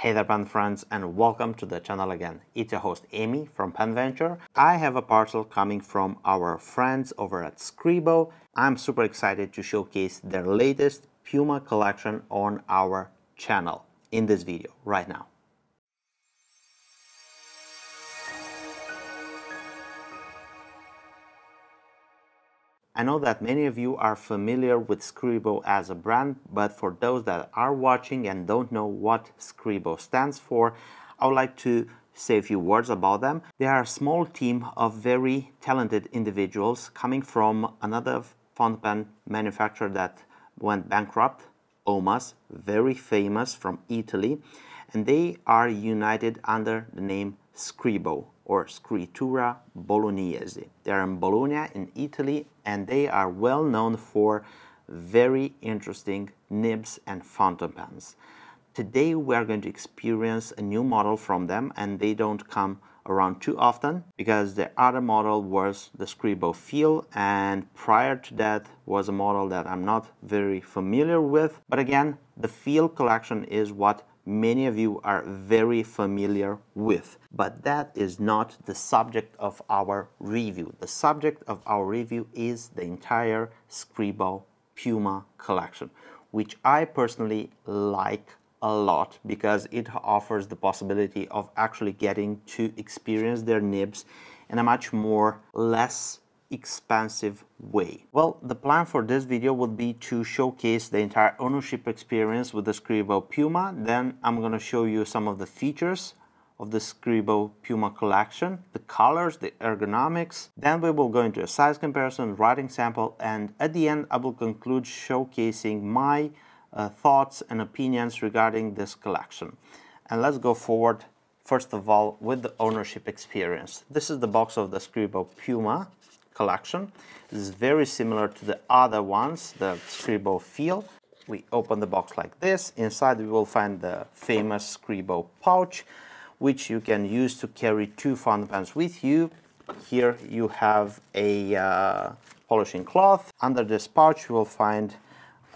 Hey there pen friends and welcome to the channel again. It's your host Emy from PenVenture. I have a parcel coming from our friends over at Scribo. I'm super excited to showcase their latest Piuma collection on our channel in this video right now. I know that many of you are familiar with Scribo as a brand, but for those that are watching and don't know what Scribo stands for, I would like to say a few words about them. They are a small team of very talented individuals coming from another font pen manufacturer that went bankrupt, Omas, very famous from Italy, and they are united under the name Scribo or Scrittura Bolognese. They are in Bologna in Italy and they are well known for very interesting nibs and fountain pens. Today we are going to experience a new model from them and they don't come around too often because the other model was the Scribo Feel and prior to that was a model that I'm not very familiar with but again the Feel collection is what many of you are very familiar with. But that is not the subject of our review. The subject of our review is the entire Scribo Piuma collection, which I personally like a lot because it offers the possibility of actually getting to experience their nibs in a much more less expensive way? Well, the plan for this video would be to showcase the entire ownership experience with the Scribo Piuma. Then I'm going to show you some of the features of the Scribo Piuma collection, the colors, the ergonomics. Then we will go into a size comparison, writing sample, and at the end I will conclude showcasing my uh, thoughts and opinions regarding this collection. And let's go forward first of all with the ownership experience. This is the box of the Scribo Piuma collection. This is very similar to the other ones, the Scribo Feel. We open the box like this. Inside we will find the famous Scribo pouch, which you can use to carry two fountain pens with you. Here you have a uh, polishing cloth. Under this pouch you will find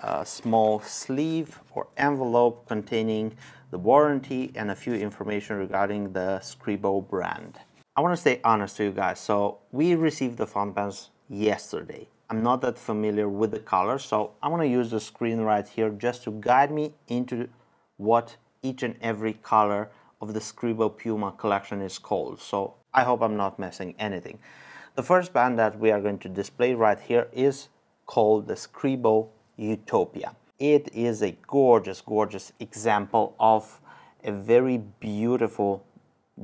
a small sleeve or envelope containing the warranty and a few information regarding the Scribo brand. I want to stay honest to you guys. So we received the fountain pens yesterday. I'm not that familiar with the colors, so I want to use the screen right here just to guide me into what each and every color of the Scribo Piuma collection is called. So I hope I'm not missing anything. The first band that we are going to display right here is called the Scribo Utopia. It is a gorgeous, gorgeous example of a very beautiful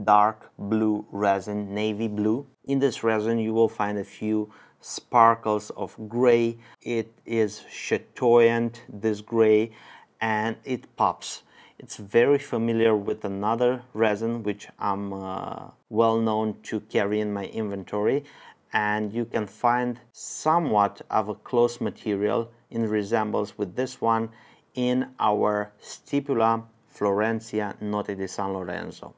dark blue resin, navy blue. In this resin you will find a few sparkles of gray. It is chatoyant, this gray, and it pops. It's very familiar with another resin which I'm uh, well known to carry in my inventory and you can find somewhat of a close material in resemblance with this one in our Stipula Florencia Note di San Lorenzo.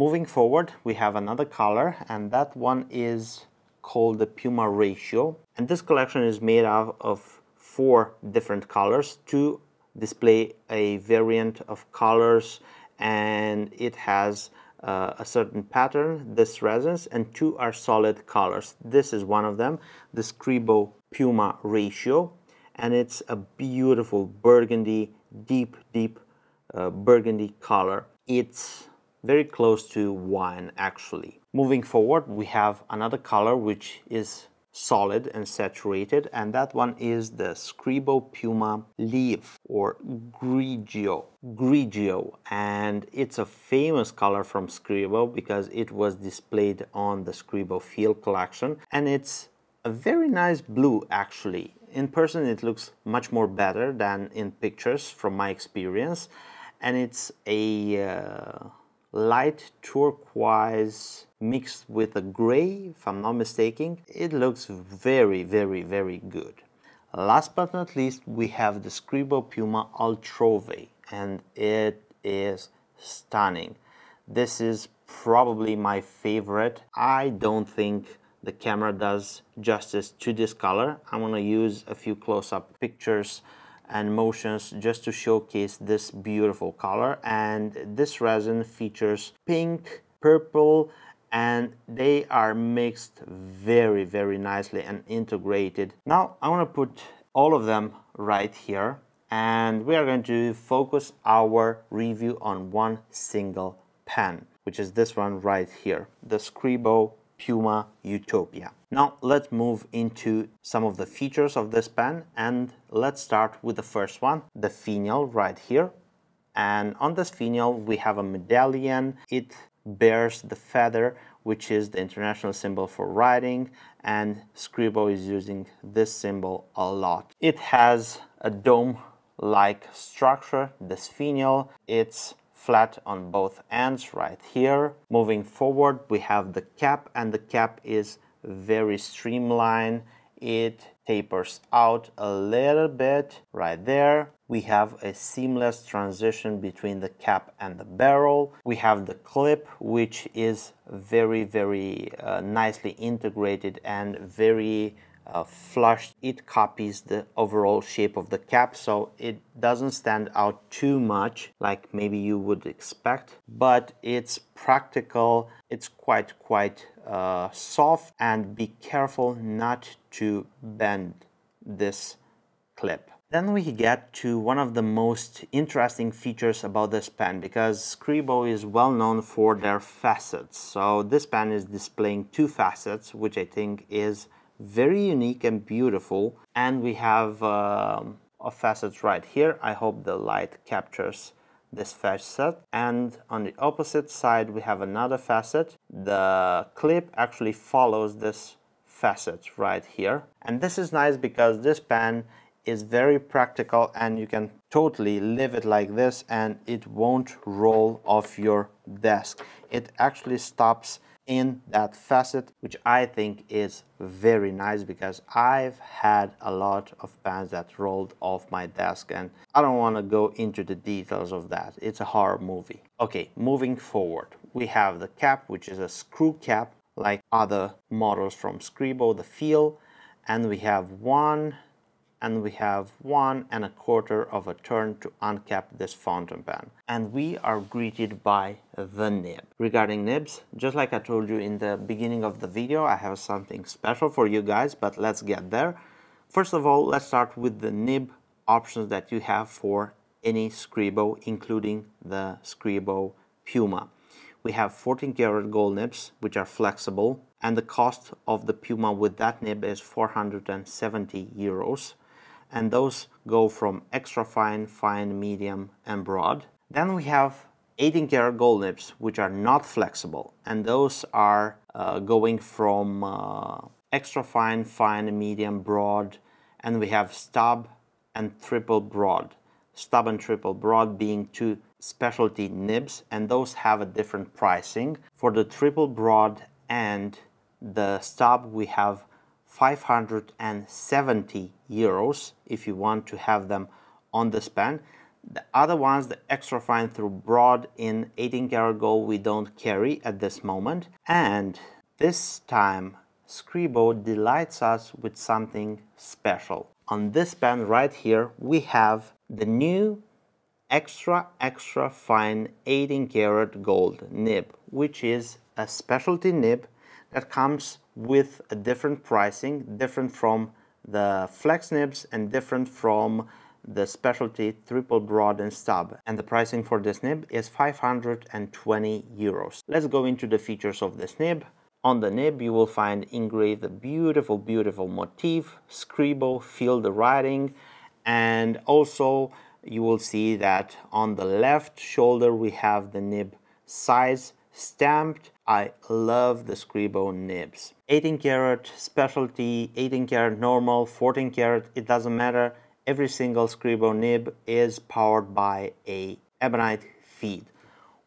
Moving forward, we have another color, and that one is called the Piuma Ratio. And this collection is made out of four different colors to display a variant of colors, and it has uh, a certain pattern, this resins, and two are solid colors. This is one of them, the Scribo Piuma Ratio, and it's a beautiful burgundy, deep, deep uh, burgundy color. It's very close to wine actually. Moving forward, we have another color which is solid and saturated and that one is the Scribo Piuma Lieve or Grigio. Grigio and it's a famous color from Scribo because it was displayed on the Scribo Feel collection and it's a very nice blue actually. In person it looks much more better than in pictures from my experience and it's a uh, light turquoise mixed with a gray, if I'm not mistaken. It looks very, very, very good. Last but not least, we have the Scribo Piuma Altrove, and it is stunning. This is probably my favorite. I don't think the camera does justice to this color. I'm gonna use a few close-up pictures and motions just to showcase this beautiful color. And this resin features pink purple and they are mixed very very nicely and integrated. Now I want to put all of them right here and we are going to focus our review on one single pen which is this one right here the Scribo Piuma Utopia. Now let's move into some of the features of this pen and let's start with the first one, the finial right here. And on this finial we have a medallion. It bears the feather which is the international symbol for writing and Scribo is using this symbol a lot. It has a dome like structure, this finial. It's flat on both ends right here. Moving forward, we have the cap and the cap is very streamlined. It tapers out a little bit right there. We have a seamless transition between the cap and the barrel. We have the clip, which is very, very uh, nicely integrated and very uh, flushed, it copies the overall shape of the cap so it doesn't stand out too much like maybe you would expect but it's practical. It's quite quite uh, soft and be careful not to bend this clip. Then we get to one of the most interesting features about this pen because Scribo is well known for their facets. So this pen is displaying two facets, which I think is very unique and beautiful. And we have um, a facet right here. I hope the light captures this facet. And on the opposite side we have another facet. The clip actually follows this facet right here. And this is nice because this pen is very practical and you can totally leave it like this and it won't roll off your desk. It actually stops in that facet which I think is very nice because I've had a lot of pens that rolled off my desk and I don't want to go into the details of that. It's a horror movie. Okay moving forward. We have the cap which is a screw cap like other models from Scribo the feel and we have one and we have one and a quarter of a turn to uncap this fountain pen. And we are greeted by the nib. Regarding nibs, just like I told you in the beginning of the video, I have something special for you guys, but let's get there. First of all, let's start with the nib options that you have for any Scribo, including the Scribo Piuma. We have 14 karat gold nibs, which are flexible, and the cost of the Piuma with that nib is 470 euros and those go from extra fine, fine, medium and broad. Then we have 18 karat gold nibs which are not flexible and those are uh, going from uh, extra fine, fine, medium, broad and we have stub and triple broad. Stub and triple broad being two specialty nibs and those have a different pricing. For the triple broad and the stub we have 570 euros if you want to have them on the span. The other ones, the extra fine through broad in 18 karat gold, we don't carry at this moment. And this time, Scribo delights us with something special. On this pen right here, we have the new extra extra fine 18 karat gold nib, which is a specialty nib that comes with a different pricing, different from the flex nibs and different from the specialty triple broad and stub and the pricing for this nib is 520 euros. Let's go into the features of this nib. On the nib you will find engraved a beautiful beautiful motif, scribble, feel the writing and also you will see that on the left shoulder we have the nib size stamped. I love the Scribo nibs. 18 karat specialty, 18 karat normal, 14 karat, it doesn't matter. Every single Scribo nib is powered by a ebonite feed,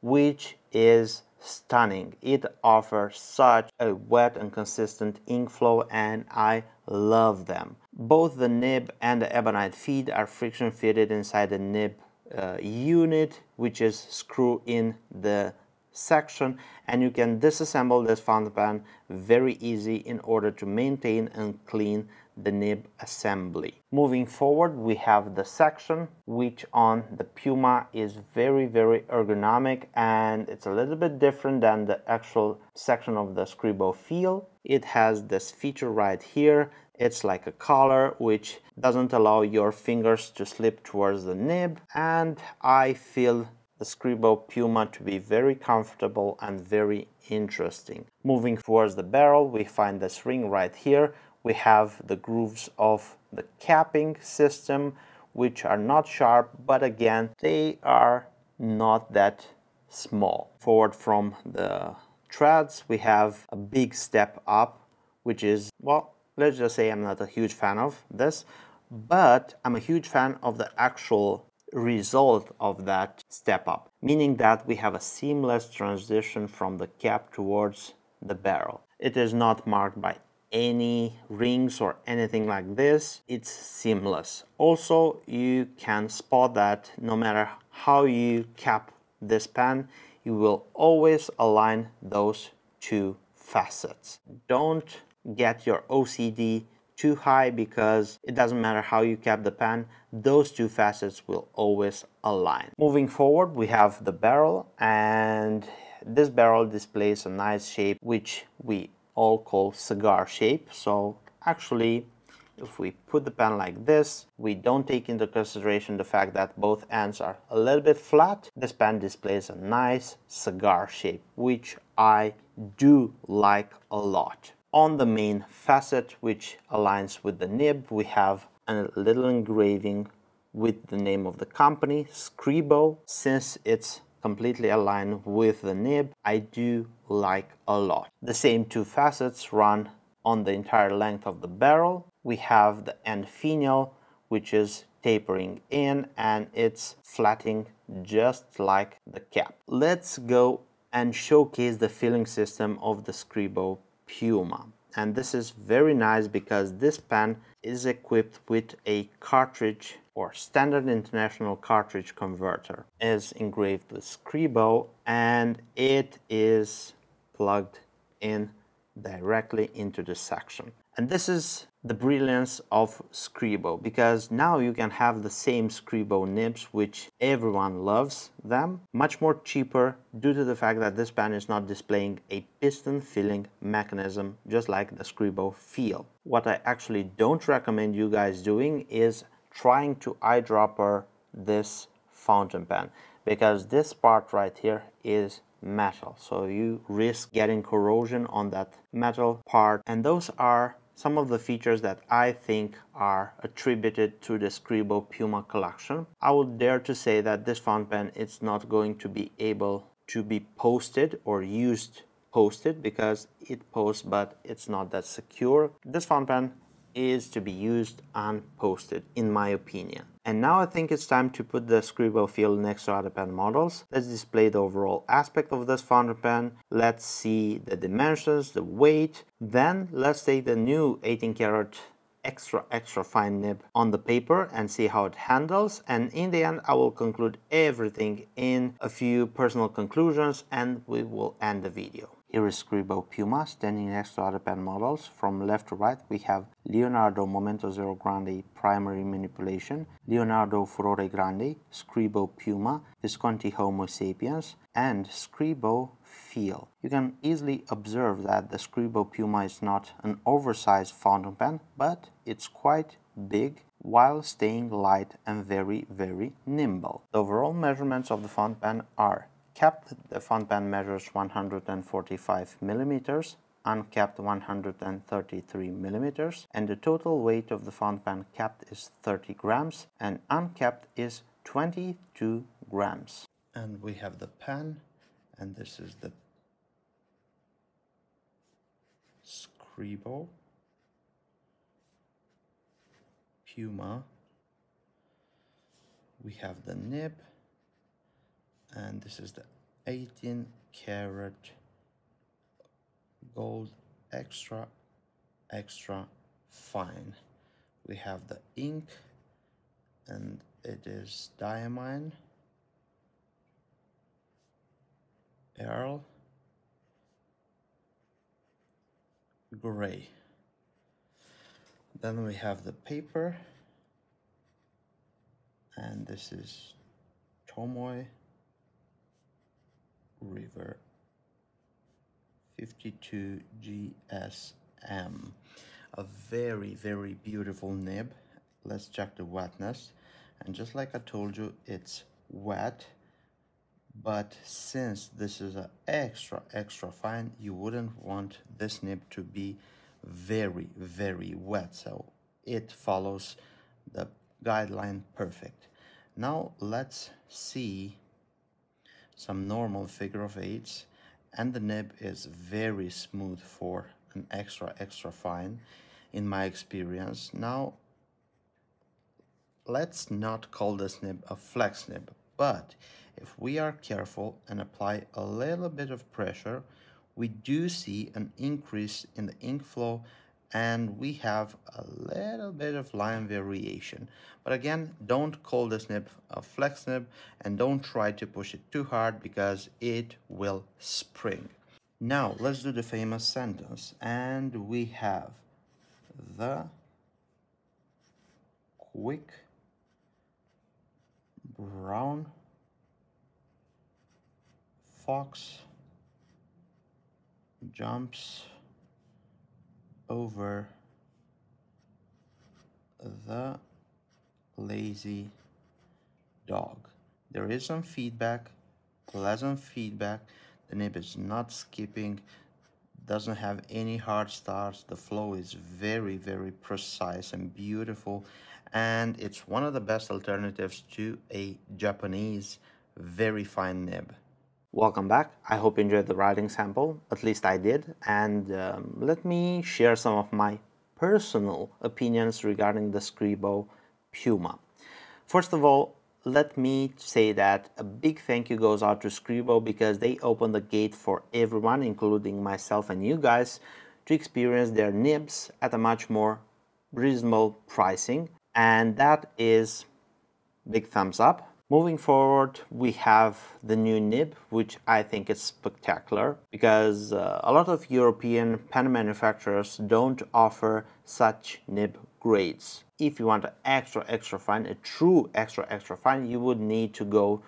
which is stunning. It offers such a wet and consistent ink flow and I love them. Both the nib and the ebonite feed are friction fitted inside the nib uh, unit which is screw in the section and you can disassemble this fountain pen very easy in order to maintain and clean the nib assembly. Moving forward, we have the section, which on the Piuma is very, very ergonomic and it's a little bit different than the actual section of the Scribo Feel. It has this feature right here. It's like a collar which doesn't allow your fingers to slip towards the nib and I feel the Scribo Piuma to be very comfortable and very interesting. Moving towards the barrel, we find this ring right here. We have the grooves of the capping system, which are not sharp, but again, they are not that small. Forward from the treads, we have a big step up, which is, well, let's just say I'm not a huge fan of this, but I'm a huge fan of the actual result of that step up, meaning that we have a seamless transition from the cap towards the barrel. It is not marked by any rings or anything like this. It's seamless. Also, you can spot that no matter how you cap this pan, you will always align those two facets. Don't get your OCD too high because it doesn't matter how you cap the pan, those two facets will always align. Moving forward, we have the barrel and this barrel displays a nice shape which we all call cigar shape. So actually, if we put the pan like this, we don't take into consideration the fact that both ends are a little bit flat. This pan displays a nice cigar shape, which I do like a lot. On the main facet, which aligns with the nib, we have a little engraving with the name of the company, Scribo. Since it's completely aligned with the nib, I do like a lot. The same two facets run on the entire length of the barrel. We have the end finial, which is tapering in and it's flatting just like the cap. Let's go and showcase the filling system of the Scribo Piuma. And this is very nice because this pen is equipped with a cartridge or standard international cartridge converter is engraved with Scribo and it is plugged in directly into the section. And this is the brilliance of Scribo because now you can have the same Scribo nibs which everyone loves them much more cheaper due to the fact that this pen is not displaying a piston filling mechanism just like the Scribo feel. What I actually don't recommend you guys doing is trying to eyedropper this fountain pen because this part right here is metal so you risk getting corrosion on that metal part and those are some of the features that I think are attributed to the Scribo Piuma collection. I would dare to say that this fountain pen is not going to be able to be posted or used posted because it posts but it's not that secure. This fountain pen is to be used and posted in my opinion. And now I think it's time to put the Scribo Feel next to other pen models. Let's display the overall aspect of this fountain pen. Let's see the dimensions, the weight. Then let's take the new 18 karat extra extra fine nib on the paper and see how it handles and in the end I will conclude everything in a few personal conclusions and we will end the video. Here is Scribo Piuma standing next to other pen models. From left to right we have Leonardo Momento Zero Grande Primary Manipulation, Leonardo Furore Grande, Scribo Piuma, Visconti Homo Sapiens, and Scribo Feel. You can easily observe that the Scribo Piuma is not an oversized fountain pen, but it's quite big while staying light and very, very nimble. The overall measurements of the fountain pen are Capped, the pen measures 145 millimeters, uncapped 133 millimeters, and the total weight of the pen capped is 30 grams. And uncapped is 22 grams. And we have the pen, and this is the Scribo Piuma. We have the nib and this is the 18 karat gold extra extra fine. We have the ink and it is diamine Earl Grey then we have the paper and this is Tomoe River. 52 GSM a very very beautiful nib. Let's check the wetness. And just like I told you it's wet. But since this is an extra extra fine you wouldn't want this nib to be very very wet. So it follows the guideline perfect. Now let's see some normal figure of eights and the nib is very smooth for an extra extra fine in my experience. Now let's not call this nib a flex nib but if we are careful and apply a little bit of pressure, we do see an increase in the ink flow and we have a little bit of line variation. But again, don't call this nib a uh, flex nib and don't try to push it too hard because it will spring. Now, let's do the famous sentence. And we have the quick brown fox jumps over the lazy dog. There is some feedback, pleasant feedback. The nib is not skipping, doesn't have any hard starts. The flow is very, very precise and beautiful. And it's one of the best alternatives to a Japanese very fine nib. Welcome back. I hope you enjoyed the writing sample, at least I did. And um, let me share some of my personal opinions regarding the Scribo Piuma. First of all, let me say that a big thank you goes out to Scribo because they opened the gate for everyone, including myself and you guys, to experience their nibs at a much more reasonable pricing. And that is big thumbs up Moving forward, we have the new nib, which I think is spectacular because uh, a lot of European pen manufacturers don't offer such nib grades. If you want an extra, extra fine, a true extra, extra fine, you would need to go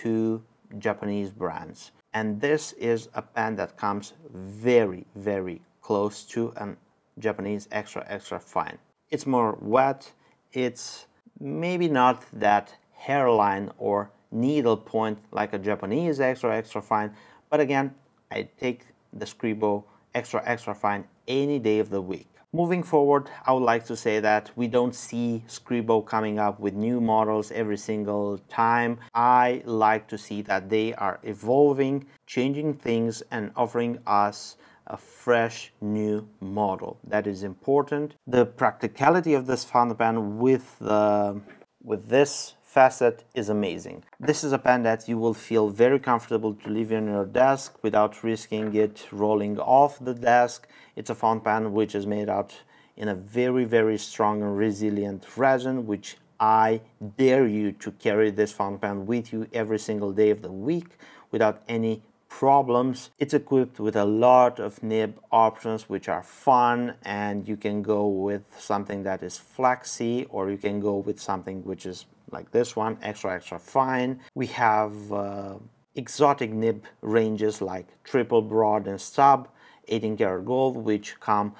to Japanese brands. And this is a pen that comes very, very close to an Japanese extra, extra fine. It's more wet, it's maybe not that hairline or needle point like a Japanese extra extra fine but again I take the Scribo extra extra fine any day of the week. Moving forward, I would like to say that we don't see Scribo coming up with new models every single time. I like to see that they are evolving, changing things and offering us a fresh new model. That is important. The practicality of this fountain pen with, the, with this facet is amazing. This is a pen that you will feel very comfortable to leave on your desk without risking it rolling off the desk. It's a fountain pen which is made out in a very, very strong and resilient resin, which I dare you to carry this fountain pen with you every single day of the week without any problems. It's equipped with a lot of nib options which are fun and you can go with something that is flexy or you can go with something which is like this one, extra, extra fine. We have uh, exotic nib ranges like triple broad and stub, 18 karat gold, which come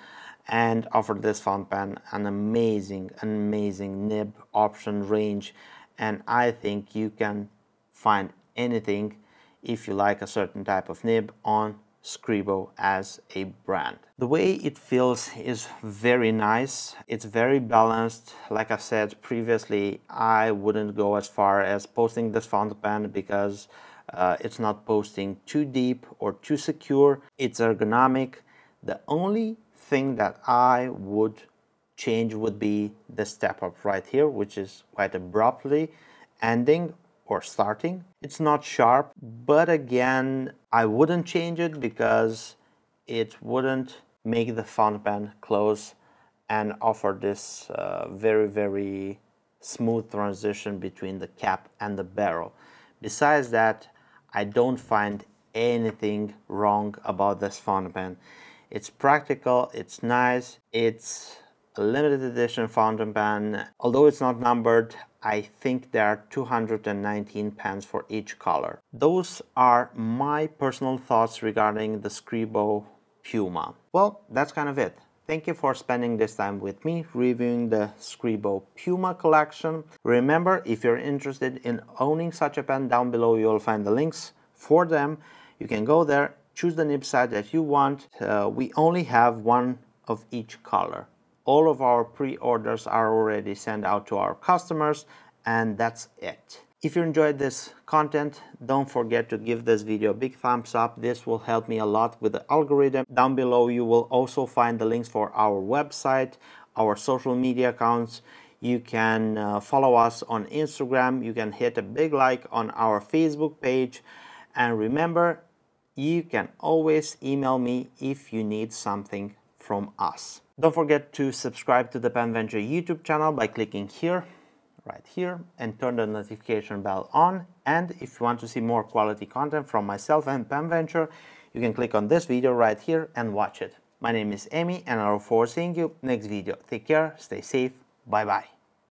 and offer this fountain pen an amazing, amazing nib option range. And I think you can find anything if you like a certain type of nib on Scribo as a brand. The way it feels is very nice. It's very balanced. Like I said previously, I wouldn't go as far as posting this fountain pen because uh, it's not posting too deep or too secure. It's ergonomic. The only thing that I would change would be the step up right here, which is quite abruptly ending or starting. It's not sharp, but again, I wouldn't change it because it wouldn't make the fountain pen close and offer this uh, very, very smooth transition between the cap and the barrel. Besides that, I don't find anything wrong about this fountain pen. It's practical, it's nice, it's limited edition fountain pen. Although it's not numbered, I think there are 219 pens for each color. Those are my personal thoughts regarding the Scribo Piuma. Well, that's kind of it. Thank you for spending this time with me reviewing the Scribo Piuma collection. Remember, if you're interested in owning such a pen, down below you'll find the links for them. You can go there, choose the nib size that you want. Uh, we only have one of each color. All of our pre-orders are already sent out to our customers and that's it. If you enjoyed this content, don't forget to give this video a big thumbs up. This will help me a lot with the algorithm. Down below you will also find the links for our website, our social media accounts. You can uh, follow us on Instagram. You can hit a big like on our Facebook page. And remember, you can always email me if you need something from us. Don't forget to subscribe to the PenVenture YouTube channel by clicking here, right here, and turn the notification bell on. And if you want to see more quality content from myself and PenVenture, you can click on this video right here and watch it. My name is Emy and I look forward to seeing you next video. Take care, stay safe, bye bye.